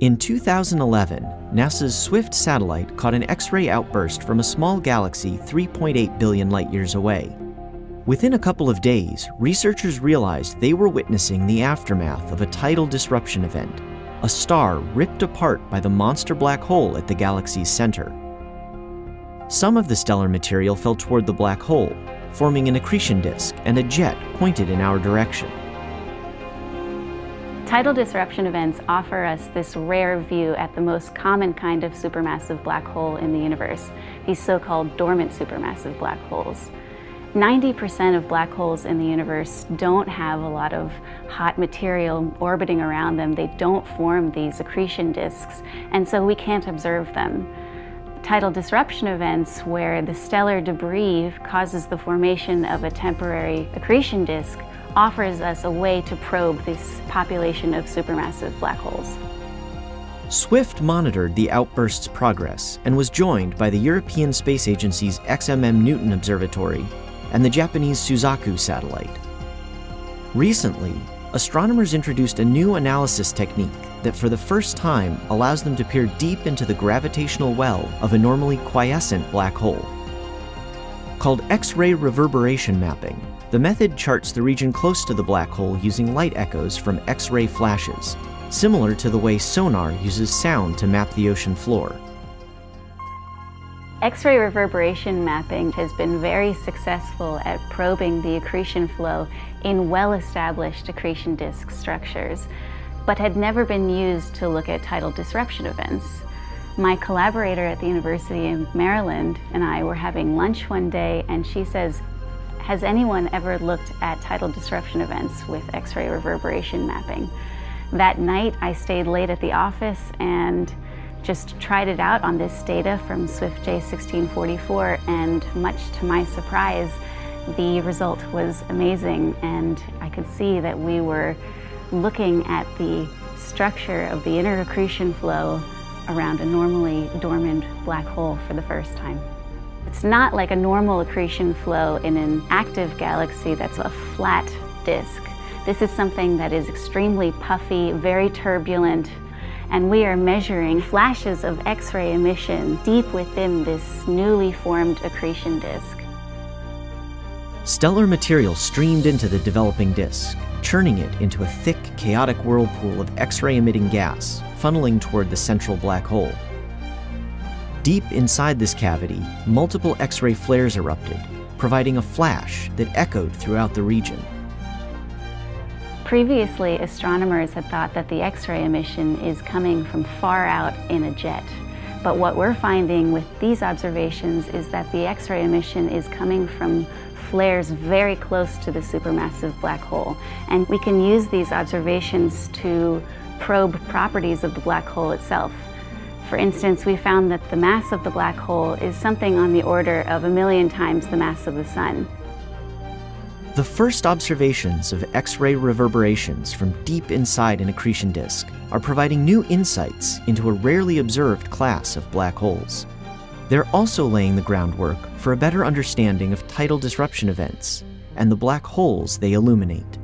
In 2011, NASA's SWIFT satellite caught an X ray outburst from a small galaxy 3.8 billion light years away. Within a couple of days, researchers realized they were witnessing the aftermath of a tidal disruption event, a star ripped apart by the monster black hole at the galaxy's center. Some of the stellar material fell toward the black hole, forming an accretion disk and a jet pointed in our direction. Tidal disruption events offer us this rare view at the most common kind of supermassive black hole in the universe, these so-called dormant supermassive black holes. 90% of black holes in the universe don't have a lot of hot material orbiting around them. They don't form these accretion disks, and so we can't observe them. Tidal disruption events, where the stellar debris causes the formation of a temporary accretion disk, offers us a way to probe this population of supermassive black holes. SWIFT monitored the outburst's progress and was joined by the European Space Agency's XMM Newton Observatory and the Japanese Suzaku satellite. Recently, astronomers introduced a new analysis technique that for the first time allows them to peer deep into the gravitational well of a normally quiescent black hole. Called X-ray reverberation mapping, the method charts the region close to the black hole using light echoes from X-ray flashes, similar to the way sonar uses sound to map the ocean floor. X-ray reverberation mapping has been very successful at probing the accretion flow in well-established accretion disk structures, but had never been used to look at tidal disruption events. My collaborator at the University of Maryland and I were having lunch one day and she says, has anyone ever looked at tidal disruption events with X-ray reverberation mapping? That night I stayed late at the office and just tried it out on this data from Swift J1644 and much to my surprise, the result was amazing and I could see that we were looking at the structure of the inner accretion flow around a normally dormant black hole for the first time. It's not like a normal accretion flow in an active galaxy that's a flat disk. This is something that is extremely puffy, very turbulent, and we are measuring flashes of X-ray emission deep within this newly formed accretion disk. Stellar material streamed into the developing disk, churning it into a thick, chaotic whirlpool of X-ray emitting gas, funneling toward the central black hole. Deep inside this cavity, multiple X-ray flares erupted, providing a flash that echoed throughout the region. Previously, astronomers had thought that the X-ray emission is coming from far out in a jet. But what we're finding with these observations is that the X-ray emission is coming from flares very close to the supermassive black hole. And we can use these observations to probe properties of the black hole itself. For instance, we found that the mass of the black hole is something on the order of a million times the mass of the Sun. The first observations of X-ray reverberations from deep inside an accretion disk are providing new insights into a rarely observed class of black holes. They're also laying the groundwork for a better understanding of tidal disruption events and the black holes they illuminate.